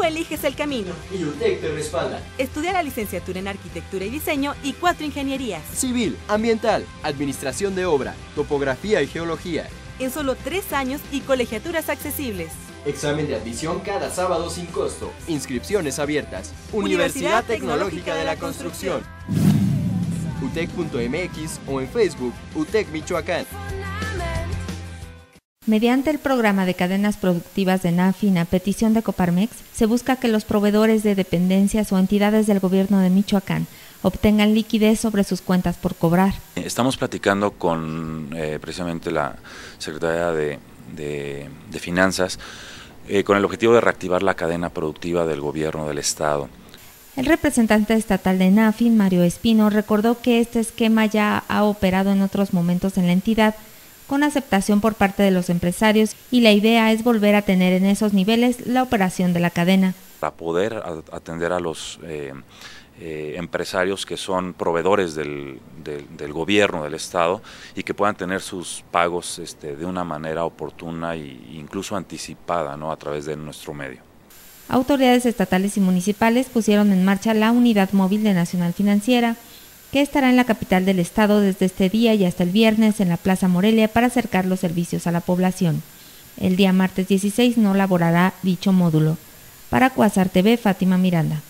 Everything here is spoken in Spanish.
Tú eliges el camino. Y UTEC te respalda. Estudia la licenciatura en Arquitectura y Diseño y cuatro ingenierías. Civil, ambiental, administración de obra, topografía y geología. En solo tres años y colegiaturas accesibles. Examen de admisión cada sábado sin costo. Inscripciones abiertas. Universidad Tecnológica de la Construcción. UTEC.mx o en Facebook UTEC Michoacán. Mediante el programa de cadenas productivas de NAFIN a petición de Coparmex, se busca que los proveedores de dependencias o entidades del gobierno de Michoacán obtengan liquidez sobre sus cuentas por cobrar. Estamos platicando con eh, precisamente la Secretaría de, Finanzas eh, con el objetivo de reactivar la cadena productiva del gobierno del Estado. El representante estatal de NAFIN, Mario Espino, recordó que este esquema ya ha operado en otros momentos en la entidad con aceptación por parte de los empresarios y la idea es volver a tener en esos niveles la operación de la cadena. Para poder atender a los eh, eh, empresarios que son proveedores del, gobierno, del Estado, y que puedan tener sus pagos este, de una manera oportuna e incluso anticipada ¿no? a través de nuestro medio. Autoridades estatales y municipales pusieron en marcha la unidad móvil de Nacional Financiera, que estará en la capital del estado desde este día y hasta el viernes en la Plaza Morelia para acercar los servicios a la población. El día martes 16 no laborará dicho módulo. Para Cuasar TV, Fátima Miranda.